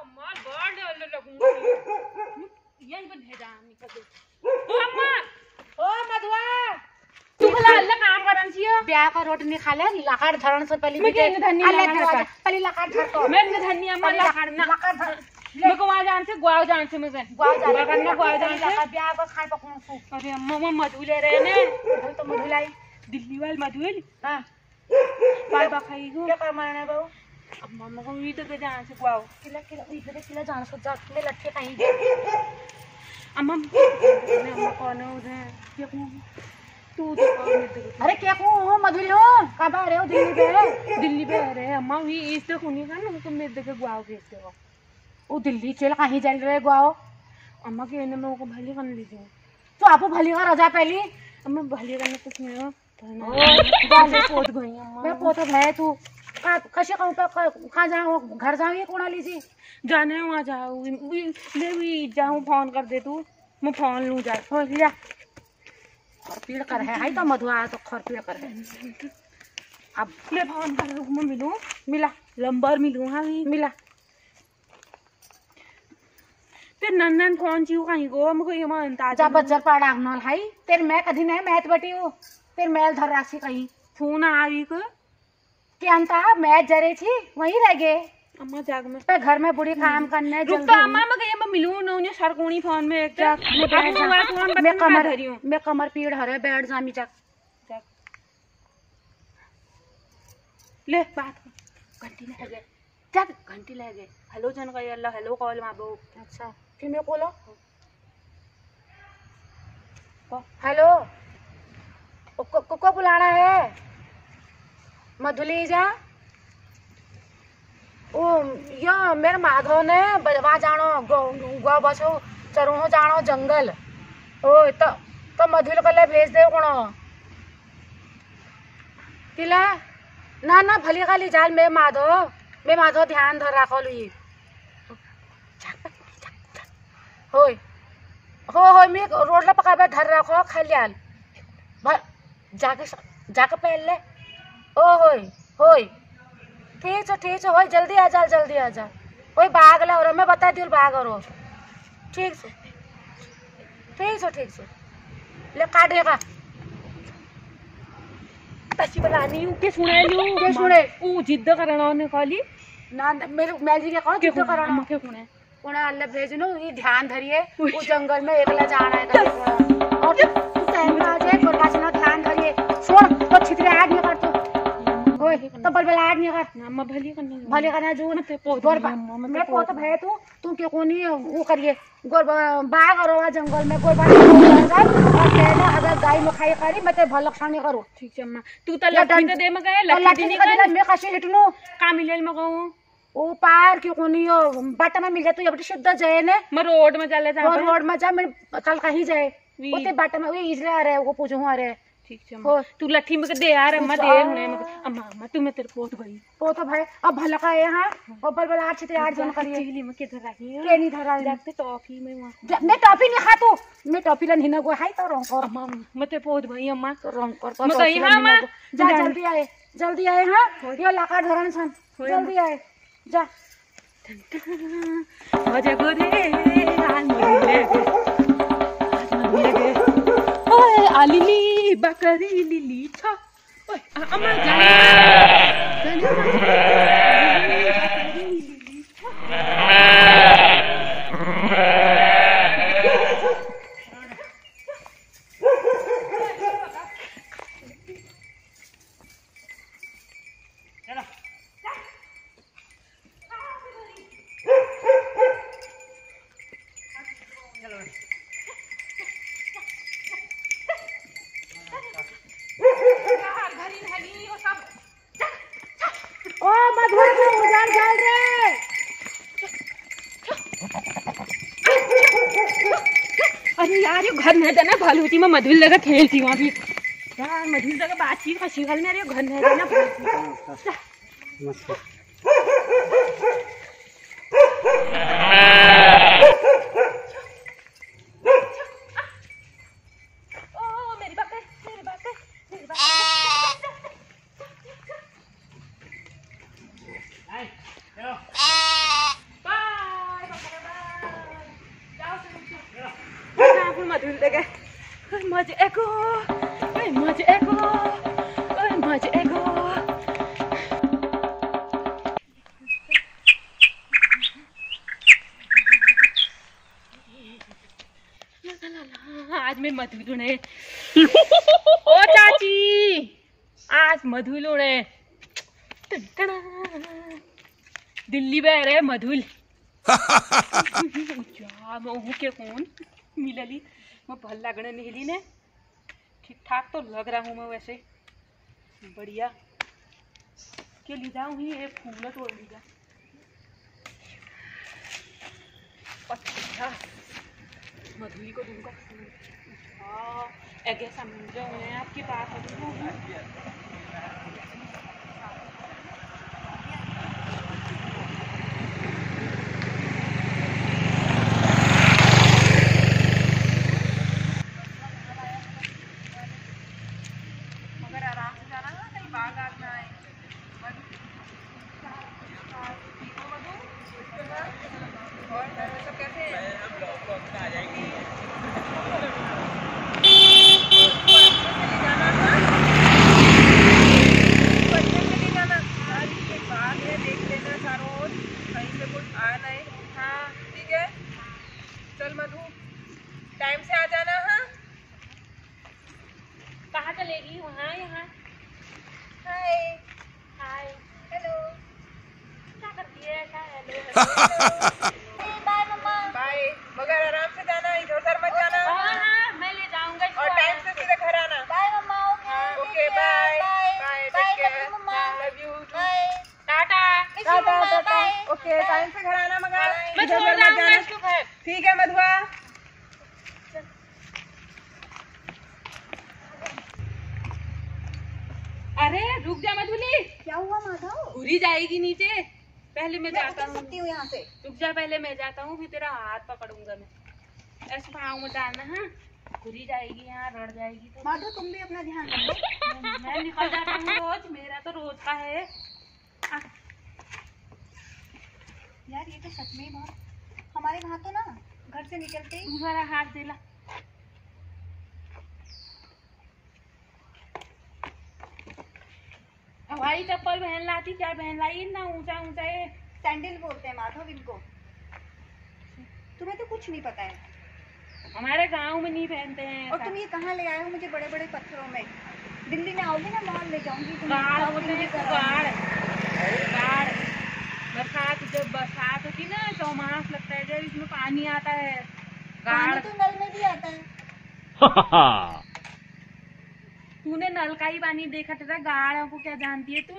अम्मा बड़ डर लगू। यही बन है जान निकल दे ओ अम्मा! ओ मधुआ! अल्लाह काम करन छियो ब्याह का रोटी नहीं खा ले लाकड़ धरण से पहले मैं कहने धन्य अल्लाह पहले लाकड़ धर तो। मैं धन्नी अम्मा लखाड़ ना। लाकड़ धर। मेरे को वहाँ जान से ग्वाव जान से मैं ग्वाव जा ग्वाव करना ग्वाव जान से। ब्याह का खाए पकड़ सु। अरे अम्मा मधु ले रहे ने। तो मधुलाई दिल्ली वाल मधु हाँ। पाल बखाई गो क्या कर मारने बाबू अम्मा मको वी तो के जान से ग्वाव किला किला इधर किला जान सो जा ले लट्ठे कहीं? अम्मा ने अम्मा कौन है उधर? ये कौन तू तो अरे क्या को हो मधुरी हो। कब आ रहे हो? दिल्ली पे? दिल्ली पे आ रहे हैं। अम्मा भी इस तरह खुनी का ना हमको मेरे देखे ग्वाव भेज दे वो दिल्ली चल कहीं चल रहे गाओ अम्मा के ने मैं को भली कर लीजिए तो आपको भली का रजा पहली? अम्मा भली करने कुछ नहीं हो। पोत गई अम्मा। मैं पोतो भय तू। का कशी कहूँ जाऊँ घर जाऊँ ये कोणा लीजी जाने वहाँ जाओ ले भी जाऊँ फ़ोन कर दे तू। मैं फ़ोन लूँ जा हो लिया खरपीड़ कर है। हाई तो मधुआ तो खरपीड़ कर है। अब ले फ़ोन कर लूँ मैं मिलूँ। मिला। लंबर मिलूँ हाँ मिला। ते नन्नन फ़ोन चिव कहीं गो मुझे ये मन जा ताज़ा बज्जर पाड़ा नल हाई तेरे मैं कधी नहीं मैथ बटी हूँ। तेरे मैल धर राशि कहीं। फ़ोन आई को क्या अंता मैच जरे थी वहीं रह गए। अम्मा जाग में। पे घर में बुरी काम करने रुक तो अम्मा मैं कहीं मैं मिलूँ ना उन्हें सरकोनी फ़ोन में एक। जा, मैं मैं फ़ोन मैं कमर धरी हूँ। मैं कमर पीड़ हरे बैठ जामी चक जाग। ले बात। घंटी लग गए चक घंटी लग गए हेलो जन कही अल्लाह हेलो कॉल माबो अच्छा फिर मैं बोलो हेलो को, को, को बुलाना है? मधुली जा ओ, यो, मेरे माधव ने बजवा जानो गो बसो, चरूहो जानो जंगल। ओ तो तो मधुल कले भेज दे कोण? तिला, ना ना, भली खाली जाल मे माधव। मे माधव ध्यान धर, राखो लुई। होय। हो हो मी रोडला पकाबा, धर, राखो, खाली आल। जाके जाके पहले ओ होय होय ठीक छ ठीक छ जल्दी आ जा जल्दी आ जा। ओय भाग ला और मैं बता दियो भाग और ठीक छ। ठीक छ ठीक छ। ले काटे का तशी बनानी हूँ के सुने लूँ के सुने? ऊ जिद्द करना ने खाली। ना मेरे मैं जी के कहो जिद्द करना। के सुने। कोणा अल्लाह भेजनो ये ध्यान धरिए। वो जंगल में एकला जाना है। और टाइम आ जाए ध्यान धरिए। सुन तो छितरे आग तू ओए तो बलबलाहट नहीं कर। अम्मा भली करने भले करना जो मते पोत गोर मते मैं पोत पोत भय तू तू के कोनी वो करिए। गोर बाघ और जंगल में गोर बाघ और कहना अगर गाय में खाई करी मैं ते भलक्षण नहीं करू। ठीक है अम्मा तू तो लट्ठी तो दे मैं गए लट्ठी नहीं कर। मैं कशी हिटनू का मिले मैं कहूँ वो पार की कोनी यो बाटा में मिल जाए तू अब शुद्ध जय ने। मैं रोड में चले जा रोड में जा मैं कल कहीं जाए। वो बाटा में वो इजले आ रहे वो पूछू आ रहे ठीक है हो। तू लट्ठी में दे यार अम्मा दे। हुने अम्मा अम्मा तू मैं तेरे पोत गई वो तो भाई। अब भला का है हाँ और बलबलाहट छितरे आठ जन करिए। चिली में किधर रखी है? के नहीं धरा है। लगते टॉफी में वहाँ। मैं टॉफी नहीं खा तू। मैं टॉफी ला नहीं को हाई तो रंग कर। अम्मा मैं तेरे पोत गई अम्मा। तो रंग कर तो मैं ला हाँ, नहीं माँ। को। जा। जल्दी आए। जल्दी आए हाँ। यो लाका धरन सन। जल्दी आए। जा। अजय गोरे आज मधुले गे आज मधुले गे ओए आलिली। बकरी लिली छ ओए अ- अम्मा जाने जाने यार, ये घर नहीं देना होती मैं मधुल जगह खेलती वहाँ भी यार, मधुल जगह बातचीत का शिखल में अरे घर नहीं देना आज मैं मधुल ओ चाची आज मधुल उड़े। दिल्ली में रहे मधुल। जा मैं के कौन? मिलली मैं भल लगने निकली ने। ठीक ठाक तो लग रहा हूँ मैं वैसे। बढ़िया। के ली जाऊँ ही ये फूल तोड़ ली जा अच्छा मधुरी को दूँगा हाँ रहे समझो मैं बात। है मगर आराम से जाना ना कहीं बाग आग ना आए और घर में सब कैसे हैं बच्चे के लिए जाना हाँ जी एक बाग है देख लेना चारों ओर कहीं से कुछ आ ना है हाँ ठीक है चल मधु टाइम से आ जाना हाँ कहाँ चलेगी वहाँ यहाँ हाय हाय हेलो क्या करती है ऐसा हेलो बाय मम्मा बाय मगर आराम से जाना इधर उधर मत जाना हाँ हाँ मैं ले जाऊँगा इसको और टाइम से सीधा घर आना bye mama okay okay bye bye bye take care mama love you bye Tata टाटा टाटा ओके टाइम से घर आना मगर मैं इधर छोड़ उधर मत जाऊँगा जाना इसको घर है मधुआ अरे रुक जा मधुली क्या हुआ माधव? घुरी जाएगी नीचे। पहले मैं मैं जाता हूँ। यहाँ से। रुक जा पहले मैं जाता हूँ फिर तेरा हाथ पकड़ूँगा मैं। ऐसे पाँव में डालना हाँ? घुरी जाएगी यहाँ रड़ जाएगी तो। माधव तुम भी अपना ध्यान रखो। मैं निकल जाता हूँ रोज मेरा तो रोज का है। आ, यार ये तो सच में ही बहुत हमारे वहाँ तो ना घर से निकलते ही। तू जरा हाथ दिला। हवाई चप्पल पहन लाती क्या पहन लाई? इतना ऊँचा ऊँचा ये सैंडल बोलते हैं माधव इनको। तुम्हें तो कुछ नहीं पता है। हमारे गाँव में नहीं पहनते हैं और तुम ये कहाँ ले आए हो मुझे बड़े बड़े पत्थरों में? दिल्ली में आओगे ना मॉल ले जाऊँगी बरसात जब बरसात होती ना चौमास है इसमें पानी आता है। गाड़ पानी तो नल में भी आता है। तूने नल का ही पानी देखा था गाड़ को क्या जानती है तू?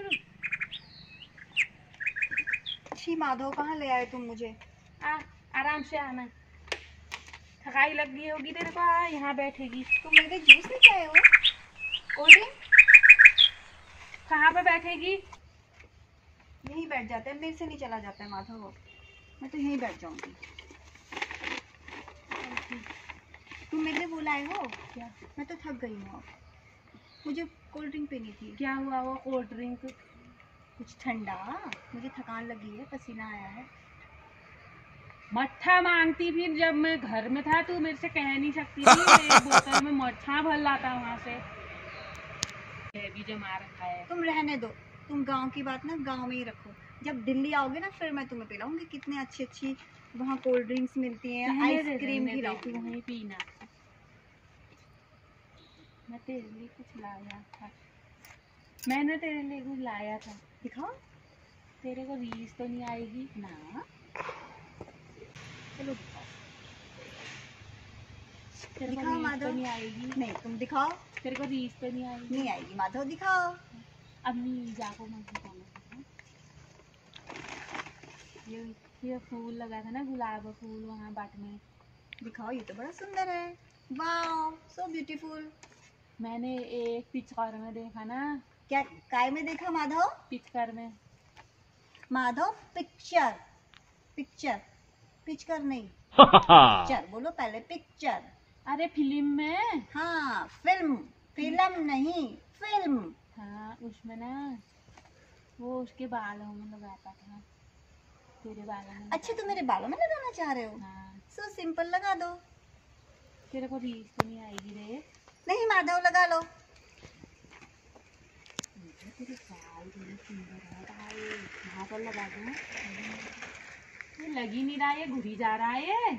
छी माधव कहाँ ले आए तुम मुझे? आ आराम से आना। थकाई लग गई होगी तेरे को आ यहाँ बैठेगी। तुम मेरे जूस लेके आए हो? Cold drink? कहाँ पे बैठेगी? यहीं बैठ जाते हैं मेरे से नहीं चला जाता है माधव। मैं तो यहीं बैठ जाऊँगी। तुम मेरे लिए बुलाए हो? क्या? मैं तो थक गई हूँ मुझे कोल्ड ड्रिंक पीनी थी। क्या हुआ वो कोल्ड ड्रिंक कुछ ठंडा। मुझे थकान लगी है पसीना आया है। मट्ठा मांगती फिर जब मैं घर में था तू मेरे से कह नहीं सकती थी। मैं बोतल में मट्ठा भर लाता वहाँ से। भी जमा रखा है। तुम रहने दो। तुम गाँव की बात ना गाँव में ही रखो। जब दिल्ली आओगे ना फिर मैं तुम्हें पिलाऊँगी कितनी अच्छी अच्छी वहाँ कोल्ड ड्रिंक्स मिलती हैं आइसक्रीम तू वहीं पीना। मैं तेरे लिए कुछ लाया था। मैंने तेरे लिए कुछ लाया था। दिखाओ। तेरे को रीस तो नहीं आएगी? ना। चलो दिखाओ। तेरे को दिखाओ तो माधव। नहीं आएगी? नहीं तुम दिखाओ। तेरे को रीस तो नहीं आएगी? नहीं आएगी। माधव दिखाओ। अब नहीं जाको मत दिखाना ये ये फूल लगा था ना गुलाब का फूल वहाँ बाट में। दिखाओ ये तो बड़ा सुंदर है। वाओ सो ब्यूटीफुल मैंने एक पिचकार में देखा ना। क्या काय में देखा माधव? पिचकार में। माधव पिक्चर पिक्चर पिक्चर नहीं। पिक्चर बोलो पहले पिक्चर अरे फ़िल्म में? हाँ फ़िल्म फ़िल्म नहीं फ़िल्म हाँ उसमें ना वो उसके बालों में लगाता था। तेरे बालों में। अच्छा तो मेरे बालों में लगाना चाह रहे हो? हाँ। सो सिंपल लगा दो। तेरे को रीस तो नहीं आएगी रे। नहीं माधव लगा लो। तेरे बाल बड़े सुंदर है। भाई यहाँ पर लगा दूँ? ये लगी नहीं रहा ये घुरी जा रहा है ये।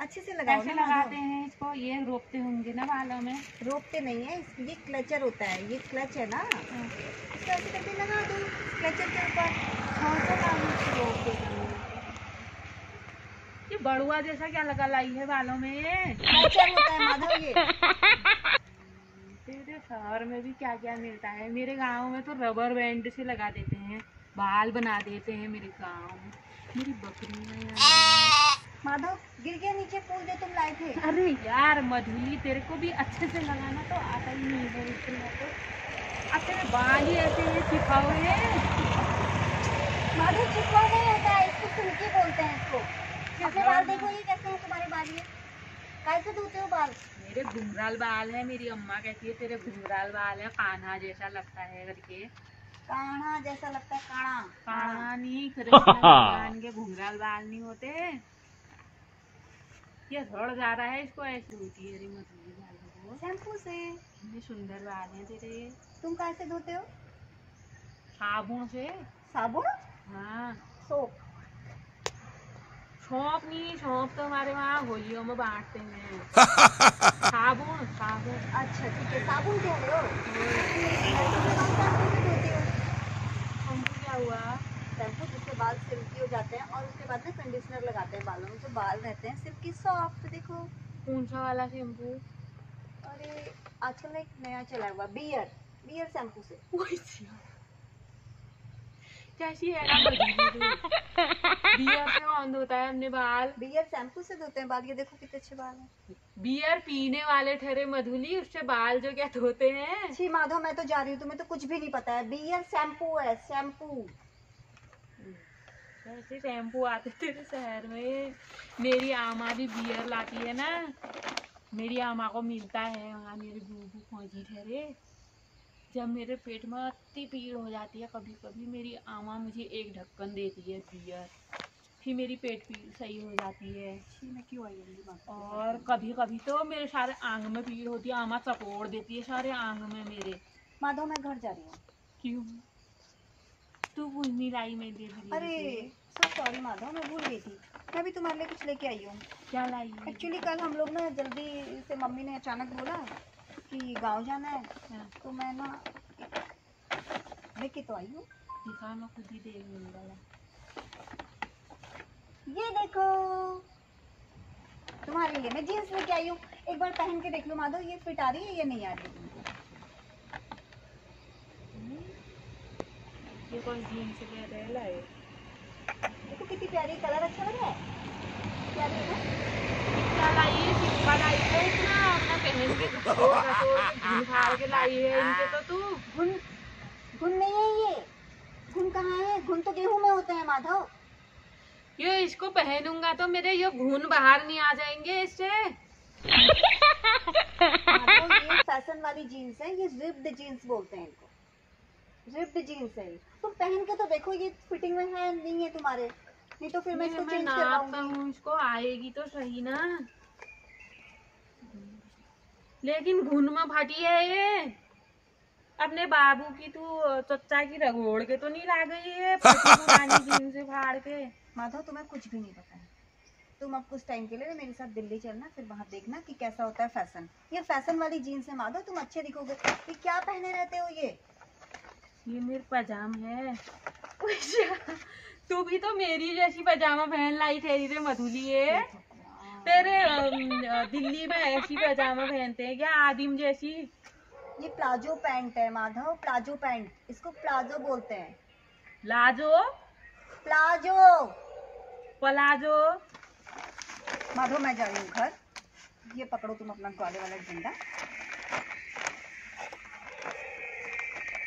अच्छे से लगाओ कैसे लगाते हैं इसको? ये रोपते होंगे ना बालों में। रोकते नहीं है ये क्लचर होता है ये क्लच है ना। इसको ऐसे करके लगा दो क्लचर के ऊपर। हाँ काम इसको रोपते हैं। ये बड़ुआ जैसा क्या लगा लाई है बालों में? तेरे शहर में भी क्या क्या मिलता है? मेरे गाँव में तो रबर बैंड से लगा देते हैं बाल बना देते हैं मेरे गाँव में। मेरी बकरियाँ यार। माधव गिर गया नीचे फूल जो तुम लाए थे। अरे यार मधुली तेरे को भी अच्छे से लगाना तो आता ही नहीं है इतना तो। अब तेरे बाल ही ऐसे हैं सिखाओ है। माधव चिपका नहीं होता है इसको सिल्की बोलते हैं इसको। अपने बाल देखो ये कैसे हैं तुम्हारे बाल ये? कैसे धोते हो बाल। मेरे घुंघराल बाल है मेरी अम्मा कहती है तेरे घुंघराल बाल है कान्हा जैसा लगता है करके। काढ़ा जैसा लगता है काढ़ा कान्हा नहीं कृष्ण भगवान के घुंघराल बाल नहीं होते। ये रड़ जा रहा है इसको ऐसे होती है अरे मधुली बाल को। शैम्पू से। इतने सुंदर बाल है तेरे तुम कैसे धोते हो? साबुन से। साबुन? हाँ। सोप। सौंप नहीं सौंप तो हमारे वहाँ होलियों में बांटते हैं। साबुन साबुन। अच्छा ठीक है साबुन धो रहे हो? हो हमको क्या हुआ शैम्पू जिससे बाल सिल्की हो जाते हैं और उसके बाद में कंडीशनर लगाते हैं बालों में जो बाल रहते हैं सिल्की सॉफ्ट देखो। कौन सा वाला शैम्पू अरे आजकल एक नया चला हुआ बियर बियर शैम्पू से। कैसी है ना बियर से कौन धोता है अपने बाल? बियर शैम्पू से धोते हैं बाल ये देखो कितने अच्छे बाल हैं। बियर पीने वाले ठहरे मधुली उससे बाल जो क्या धोते हैं? छी माधव मैं तो जा रही हूँ तुम्हें तो कुछ भी नहीं पता है। बियर शैम्पू है शैम्पू। ऐसे शैम्पू आते थे शहर में मेरी आमा भी बियर लाती है ना। मेरी आमा को मिलता है वहाँ मेरी बूबू पहुँची ठहरे। जब मेरे पेट में अति पीड़ हो जाती है कभी कभी मेरी आमा मुझे एक ढक्कन देती है बियर फिर मेरी पेट पीड़ सही हो जाती है। और कभी कभी तो मेरे सारे आंग में पीड़ होती है आमा चकोड़ देती है सारे आंग में मेरे। माधव मैं घर जा रही हूँ। क्यों? तू बुन्नी लाई में दे अरे सॉरी माधव मैं भूल गई थी। मैं भी तुम्हारे लिए कुछ लेके आई हूँ। क्या लाई? एक्चुअली कल हम लोग ना जल्दी से मम्मी ने अचानक बोला कि गाँव जाना है हाँ, तो मैं ना लेके तो आई हूँ। दिखा मैं खुद ही देख लूँगा ये देखो। तुम्हारे लिए मैं जीन्स लेके आई हूँ। एक बार पहन के देख लो माधव ये फिट आ रही है या नहीं आ रही? है ये कौन जीन्स रहे लाए। देखो कितनी प्यारी कलर अच्छा लग रहा है। प्यारी है ना? ये तो इसको पहनूँगा तो मेरे ये घुन बाहर नहीं आ जाएँगे इससे ये फ़ैशन वाली जीन्स है ये रिप्ड जीन्स बोलते हैं इनको रिप्ड जीन्स है तुम पहन के तो देखो, ये फिटिंग में है नहीं है तुम्हारे। नहीं तो फिर मैं इसको चेंज नापता करवाऊँगी। हूँ इसको आएगी तो सही ना। लेकिन घुन में फटी है ये। अपने बाबू की तू चच्चा की रगोड़ के तो नहीं ला गई है से फाड़ के। माधव तुम्हें कुछ भी नहीं पता है। तुम अब कुछ टाइम के लिए मेरे साथ दिल्ली चलना फिर वहाँ देखना कि कैसा होता है फ़ैशन ये फ़ैशन वाली जीन्स है माधव तुम अच्छे दिखोगे। ये क्या पहने रहते हो ये? ये मेरे पजाम है। तू भी तो मेरी जैसी पजामा पहन लाई तेरी रे मधुली है तेरे दिल्ली में ऐसी पजामा पहनते हैं क्या? आदिम जैसी। ये प्लाजो पैंट है माधव प्लाजो पैंट। इसको प्लाजो बोलते हैं। लाजो प्लाजो। प्लाजो? माधव मैं जा रही हूँ घर। ये पकड़ो तुम अपना ग्वाले वाला डंडा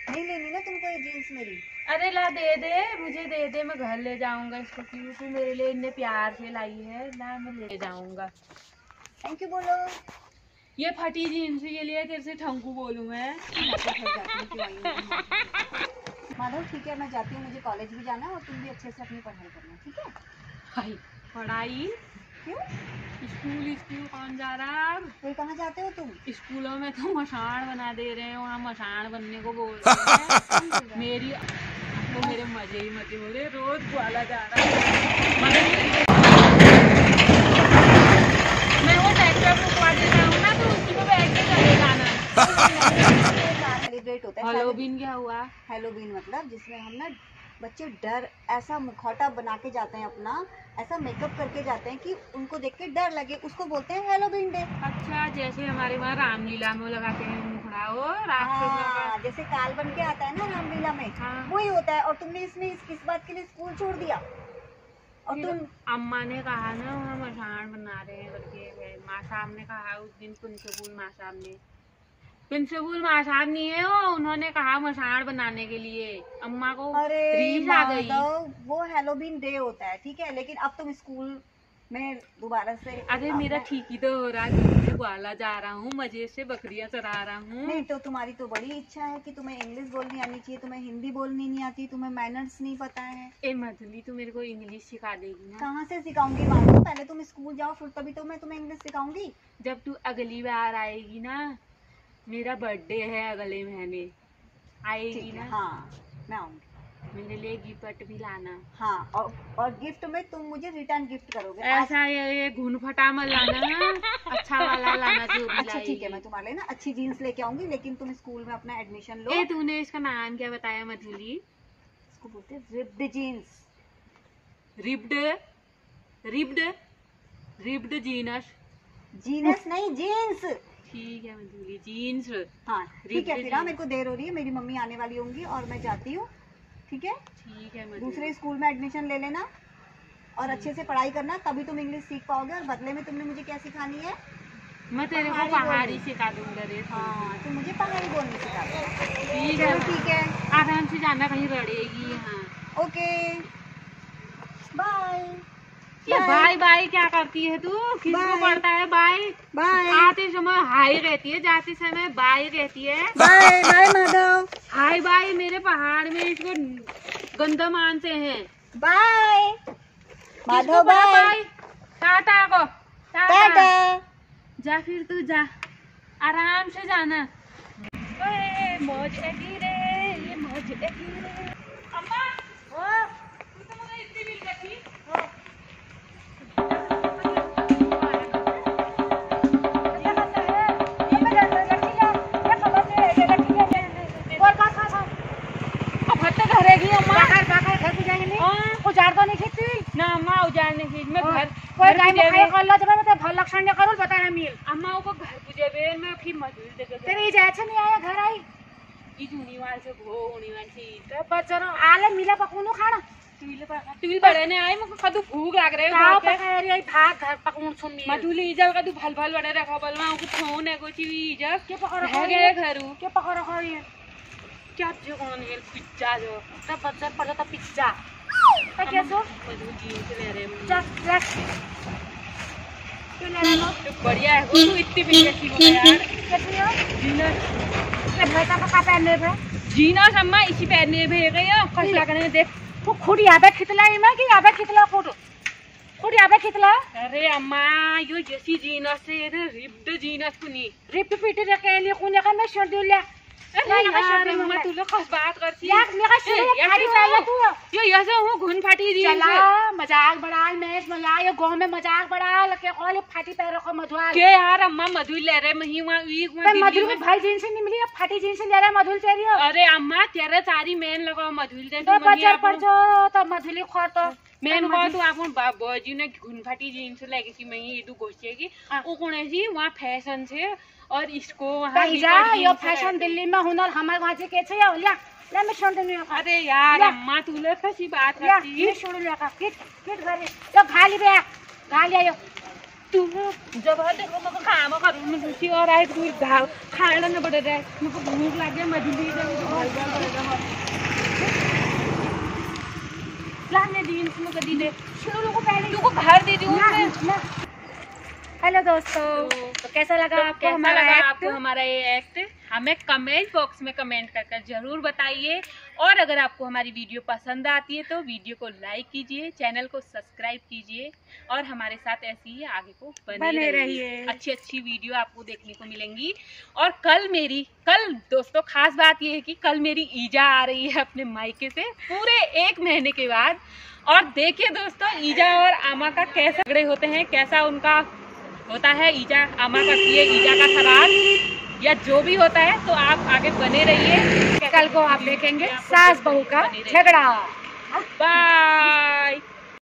नहीं लेनी ना तुमको ये जीन्स मेरी अरे ला दे दे मुझे दे दे मैं घर ले जाऊँगा इसको क्यों तू मेरे लिए इतने प्यार से लाई है। ला मैं ले जाऊँगा। थैंक यू बोलो। ये फटी जीन्स के लिए तेरे से ठंकू बोलूँ मैं? माधव ठीक है मैं जाती हूँ मुझे कॉलेज भी जाना है और तुम भी अच्छे से अपनी पढ़ाई करना ठीक है? पढ़ाई? क्यों? स्कूल स्कूल कौन जा रहा है? फिर कहाँ जाते हो तुम? स्कूलों में तो मसाण बना दे रहे हैं वहाँ मसाण बनने को बोल रहे हैं। मेरी तो मेरे मज़े ही मज़े हो रहे रोज ग्वाला जा रहा है। मैं वो ट्रैक्टर रुकवा देता हूँ ना तो उसी में बैठ के चले जाना सेलिब्रेट होता है हेलोवीन क्या हुआ? हेलोवीन मतलब जिसमें हम ना बच्चे डर ऐसा मुखौटा बना के जाते हैं अपना ऐसा मेकअप करके जाते हैं कि उनको देख के डर लगे उसको बोलते हैं हेलोवीन डे अच्छा जैसे हमारे वहाँ रामलीला में लगाते हैं हाँ जैसे काल बन के आता है ना रामलीला में हाँ। वही होता है और तुमने इसमें इस, किस बात के लिए स्कूल छोड़ दिया। और तुम अम्मा ने कहा ना वहाँ मसाण बना रहे हैं करके माँ साहब ने कहा उस दिन प्रिंसिपल माँ साहब ने। प्रिंसिपल माँ साहब नहीं है वो। उन्होंने कहा मसाण बनाने के लिए। अम्मा को अरे रीस आ गई। वो हेलोवीन डे होता है ठीक है? लेकिन अब तुम स्कूल में दोबारा से अरे मेरा ठीक ही तो हो रहा है। मैं ग्वाला जा रहा हूँ मज़े से बकरियाँ चरा रहा हूँ। नहीं तो तुम्हारी तो बड़ी इच्छा है कि तुम्हें इंग्लिश बोलनी आनी चाहिए तुम्हें हिंदी बोलनी नहीं आती तुम्हें मैनर्स नहीं पता है। ए मधुली तू मेरे को इंग्लिश सिखा देगी ना। कहाँ से सिखाऊँगी माधव? पहले तुम स्कूल जाओ फिर तभी तो मैं तुम्हें इंग्लिश सिखाऊँगी। जब तू अगली बार आएगी ना मेरा बर्थडे है अगले महीने। आएगी ना? हाँ मैं आऊँगी। मेरे लिए गिफ्ट भी लाना। हाँ और और गिफ्ट में तुम मुझे रिटर्न गिफ्ट करोगे। ऐसा ये, ये घुन फटा मत लाना अच्छा वाला लाना जो भी अच्छा ठीक है मैं तुम्हारे लिए ना अच्छी जीन्स लेके आऊँगी लेकिन तुम स्कूल में अपना एडमिशन लो। ए तूने इसका नाम क्या बताया मधुली? इसको बोलते ripped jeans ribbed ribbed ribbed jeans jeans नहीं जीन्स ठीक है मधुली जीन्स हाँ ठीक है फिर हाँ मेरे को देर हो रही है मेरी मम्मी आने वाली होंगी और मैं जाती हूँ ठीक है? ठीक है दूसरे स्कूल में एडमिशन ले लेना और अच्छे से पढ़ाई करना तभी तुम इंग्लिश सीख पाओगे और बदले में तुमने मुझे क्या सिखानी है? मैं तेरे को पहाड़ी सिखा दूँगा रे हाँ तुम मुझे पहाड़ी बोलनी सिखा ठीक है ठीक है। आराम से जाना कहीं रड़ेगी यहाँ ओके। बाय। ये बाय बाय क्या करती है तू? किसको. पढ़ता है? बाय। बाय आते समय हाई रहती है जाते समय बाय रहती है। Bye bye Madhav hi bye मेरे पहाड़ में इसको गंदा मानते हैं। बाय माधव बाय टाटा को टाटा। जा फिर तू जा आराम से जाना। ओए, मौज लगी रे ये मौज लगी अब हत्ते घरेगी अम्मा हाँ। ना अम्मा उजाड़ने की मैं घर घर पूजे में अम्मा को घर पूजे मैं फिर मजदूर दे दे तेरी जायचं नाही आहे घर आई? ई जुनी वाल से भो उनी वाल से तर बच्चर आले मिला पकवून खाणं तुझी बड़े ने आए मुझे कदू भूख लग रहे हो पकाय रे आई भात घर पकवून सुन मी मधुली इजल का भल भल बड़े रखा बल वहाँ कुछ फ़ोन है कुछ भी के पकड़ रह गए घरू। के पकड़ रखो ये क्या जो कौन है पिज्जा जो तर बच्चर पडलं तर पिझ्झा काय केसो? मधु जीन्स ले रहे हैं। जा जा। तू ले लो तो बढ़िया है वो तू इतनी भी कैसी हो यार। कितनी हो? जीनस ते का जीनस अम्मा इसी पहनने गई हो। कसला करने देख। तू खुद याबे खितला इमा की याबे खितला खुद? खुद याबे खितला? अरे अम्मा यो जैसी जीनस है ये रिप्ड जीनस कुनी रिप पिटी रे लिए कोणी का मैं शर्ट दिल्या लोग मज़ाक बड़ा मैच मला ये गाँव में मज़ाक कॉल फाटी पैर रखो मधुआ के यार अम्मा मधु ले रहे मही पर में भाई जींस नहीं मिली अब फाटी जींस ले रहा मधुर तेरी अरे अम्मा तेरे सारी मेन लगाओ मधुल दे तो तो मधुली खोर तो। मेन को तू आपन बाबूजी ने घुन फाटी जीन्स लेके सी मही इदु गोष्टी की हाँ। ओ कोने जी वहाँ फैशन छे और इसको वहाँ कहीं यो फैशन। दिल्ली में हुनर हमारे वहाँ से कैसे या लिया ले मैं छोड़ देनी है अरे यार या। अम्मा तू लोग कैसी बात करती ये छोड़ लिया का किट किट घरे यो खाली बे खाली आयो तू जब है देखो मेरे को काम करूँ मैं दूसरी और आए तू घाव खाना न पड़े रहे मेरे को भूख लग गया मधुली दे हेलो दोस्तों। तो कैसा लगा तो आपको कैसा हमारा लगा एक्ट आपको हमारा ये एक्ट हमें कमेंट बॉक्स में कमेंट कर कर ज़रूर बताइए। और अगर आपको हमारी वीडियो पसंद आती है तो वीडियो को लाइक कीजिए चैनल को सब्सक्राइब कीजिए और हमारे साथ ऐसी ही आगे को बने, बने रहिए। रहिए। अच्छी अच्छी वीडियो आपको देखने को मिलेंगी। और कल मेरी कल दोस्तों खास बात ये है कि कल मेरी ईजा आ रही है अपने मायके से पूरे एक महीने के बाद। और देखिए दोस्तों ईजा और आमा का कैसे झगड़े होते हैं कैसा उनका होता है ईजा आमा करती है ईजा का सवाल या जो भी होता है तो आप आगे बने रहिए। कल को आप देखेंगे सास बहू का झगड़ा। बाय